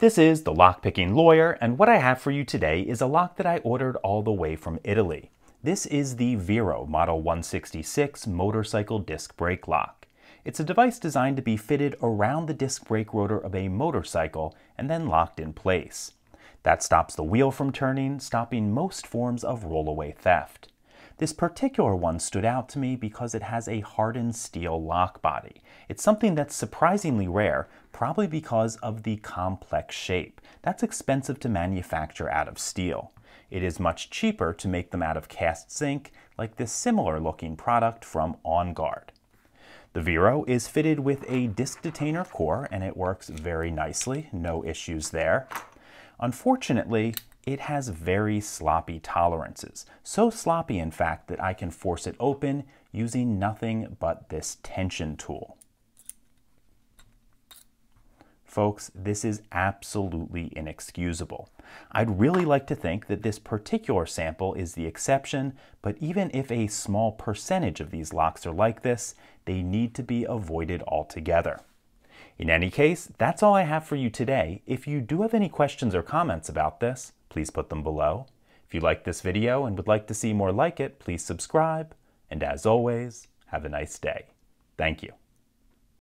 This is the Lockpicking Lawyer, and what I have for you today is a lock that I ordered all the way from Italy. This is the Viro Model 166 motorcycle disc brake lock. It's a device designed to be fitted around the disc brake rotor of a motorcycle and then locked in place. That stops the wheel from turning, stopping most forms of rollaway theft. This particular one stood out to me because it has a hardened steel lock body. It's something that's surprisingly rare, probably because of the complex shape. That's expensive to manufacture out of steel. It is much cheaper to make them out of cast zinc, like this similar looking product from OnGuard. The Viro is fitted with a disc detainer core and it works very nicely, no issues there. Unfortunately, it has very sloppy tolerances. So sloppy, in fact, that I can force it open using nothing but this tension tool. Folks, this is absolutely inexcusable. I'd really like to think that this particular sample is the exception, but even if a small percentage of these locks are like this, they need to be avoided altogether. In any case, that's all I have for you today. If you do have any questions or comments about this, please put them below. If you liked this video and would like to see more like it, please subscribe. And as always, have a nice day. Thank you.